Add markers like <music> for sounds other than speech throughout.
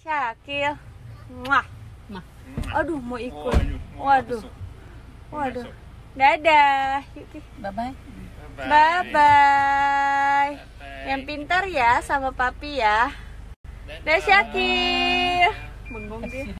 Syakil. Muah. Mah. Aduh, mau Oh, ikut. mau Waduh. Waduh. Dadah. Yuk, Ki. Bye bye. Bye bye. Bye. Yang pintar ya sama papi ya. Dadah Syakil. Bengong dia.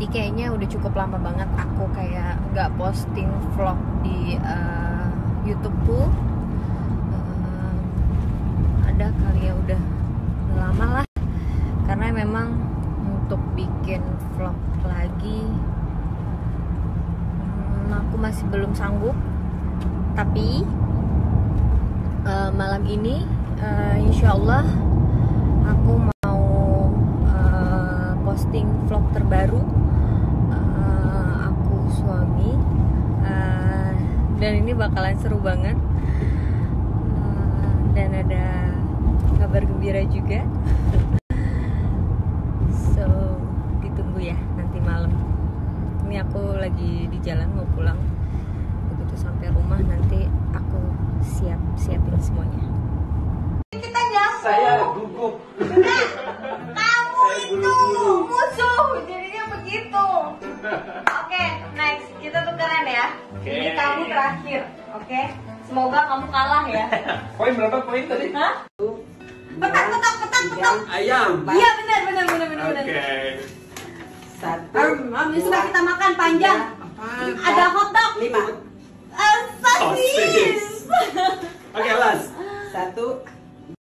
Jadi kayaknya udah cukup lama banget aku kayak nggak posting vlog di eh, YouTubeku. Em, ada kali ya udah lama lah. Karena memang untuk bikin vlog lagi hmm, aku masih belum sanggup. Tapi eh, malam ini eh, insya Allah aku mau eh, posting vlog terbaru dan ini bakalan seru banget. Eh, dan ada kabar gembira juga. So ditunggu ya nanti malam. Ini aku lagi di jalan mau pulang. Begitu sampai rumah nanti aku siap siapin semuanya. Kita nyambung Saya gugup. kamu itu musuh. Jadinya begitu <laughs> terakhir oke semoga kamu kalah ya <laughs> Poin berapa poin tadi? Hah? petak petak petak petak Ayam. iya benar benar benar benar benar Satu. Am, am, sudah kita makan panjang ada hotdog Lima. Eh, sosis